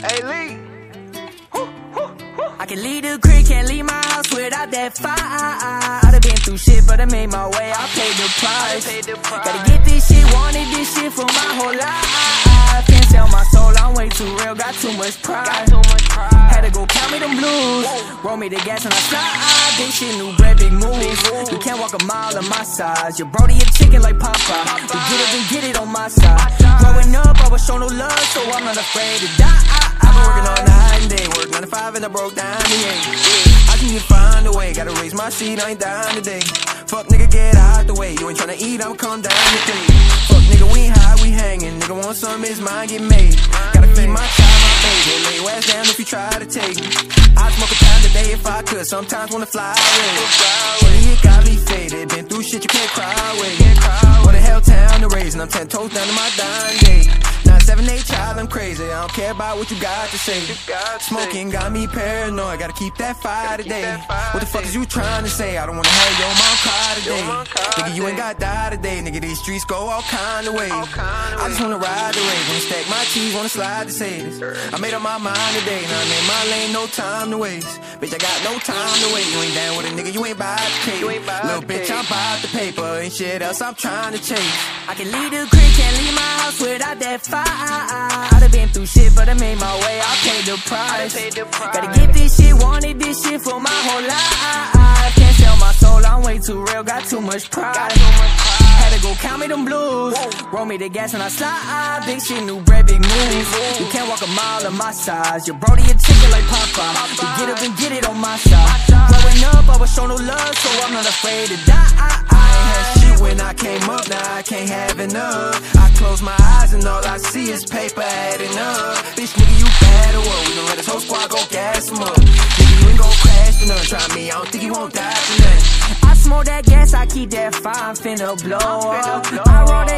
Hey, Lee. I can leave the creek, can't leave my house without that fire. I'd've been through shit, but I made my way. I paid the price. Paid the price. Gotta get this shit, wanted this shit for my whole life. Can't sell my soul, I'm way too real, got too much pride. Got too much pride. Had to go count me them blues, roll me the gas and I slide. New bread, big moves. You can't walk a mile on my size. Your brody a chicken like Popeye. You get it and get it on my side. Growing up, I was shown no love, so I'm not afraid to die. I've been working all night and day, work 9 to 5 and I broke down the eight. I can get find a way, gotta raise my seat, I ain't down today. Fuck nigga, get out the way, you ain't tryna eat, I'ma come down your plate. Fuck nigga, we high, we hanging, nigga want some, his mind get made. Gotta feed my child, my baby, lay your ass down if you try to take me. I'd smoke a if I could, sometimes wanna fly away. Honey, it got me faded, been through shit you can't cry away. What the hell town to raise, and I'm ten toes down to my dying day. Nine seven eight child, I'm crazy. I don't care about what you got to say. Smoking got me paranoid. Gotta keep that fire today. What the fuck is you trying to say? I don't wanna hear your mom cry today. Nigga, you ain't got to die today. Nigga, these streets go all kind of ways. I just wanna ride the wave, wanna stack my cheese, wanna slide the this. I made up my mind today. Now I'm in my lane, no time to waste. Bitch, I got no time to wait. You ain't down with a nigga, you ain't buy the cake. Little bitch, I'm by the paper. Ain't shit else I'm trying to chase. I can leave the crib, can't leave my house without that fire. I done been through shit, but I made my way. I paid the price. Gotta get this shit, wanted this shit for my whole life. Can't sell my soul, I'm way too real, got too much pride. Had to go count me them blues. Roll me the gas and I slide. Big shit, new bread, big moves. You can't walk a mile of my size. Your brody a chicken like Popeye. You get up and get it on my side. Growing up, I was shown no love, so I'm not afraid to die. I ain't had shit when I came up, now I can't have enough. I close my eyes and all I see is paper adding up. Bitch, nigga, you bad or what? We gon' let this whole squad go gas him up. Nigga, you ain't gon' crash for nothing. Try me, I don't think you won't die for nothing. I smoke that gas, I keep that fire, I'm finna blow up. I roll that